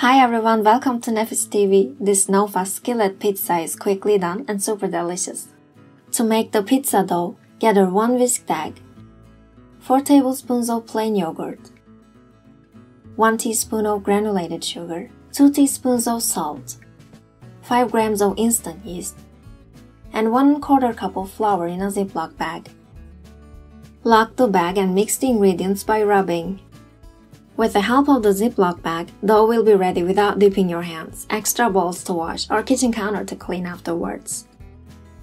Hi everyone, welcome to Nefis TV. This Nova skillet pizza is quickly done and super delicious. To make the pizza dough, gather 1 whisk egg, 4 tablespoons of plain yogurt, 1 teaspoon of granulated sugar, 2 teaspoons of salt, 5 grams of instant yeast, and 1 quarter cup of flour in a Ziploc bag. Lock the bag and mix the ingredients by rubbing. With the help of the Ziploc bag, dough will be ready without dipping your hands, extra bowls to wash, or kitchen counter to clean afterwards.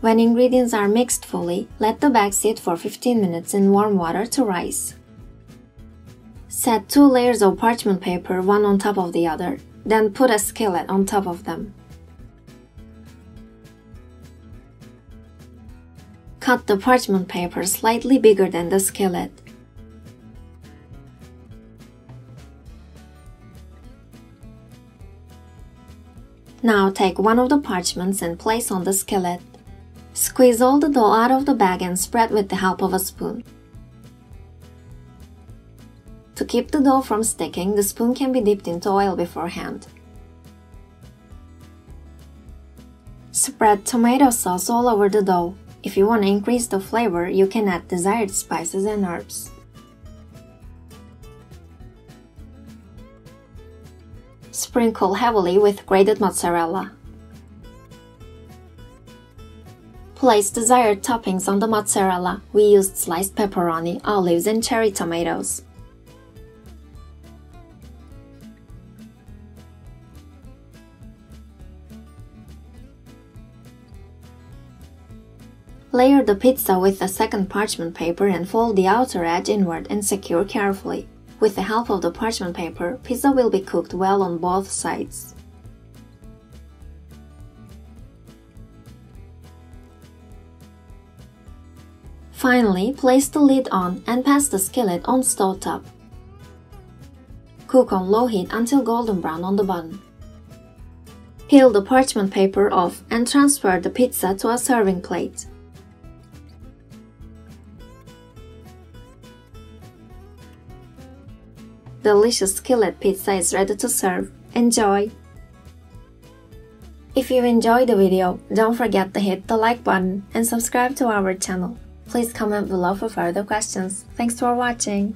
When ingredients are mixed fully, let the bag sit for 15 minutes in warm water to rise. Set two layers of parchment paper one on top of the other, then put a skillet on top of them. Cut the parchment paper slightly bigger than the skillet. Now take one of the parchments and place on the skillet. Squeeze all the dough out of the bag and spread with the help of a spoon. To keep the dough from sticking, the spoon can be dipped into oil beforehand. Spread tomato sauce all over the dough. If you want to increase the flavor, you can add desired spices and herbs. Sprinkle heavily with grated mozzarella. Place desired toppings on the mozzarella. We used sliced pepperoni, olives, and cherry tomatoes. Layer the pizza with a second parchment paper and fold the outer edge inward and secure carefully. With the help of the parchment paper, pizza will be cooked well on both sides. Finally, place the lid on and pass the skillet on stove top. Cook on low heat until golden brown on the bottom. Peel the parchment paper off and transfer the pizza to a serving plate. Delicious skillet pizza is ready to serve. Enjoy! If you enjoyed the video, don't forget to hit the like button and subscribe to our channel. Please comment below for further questions. Thanks for watching!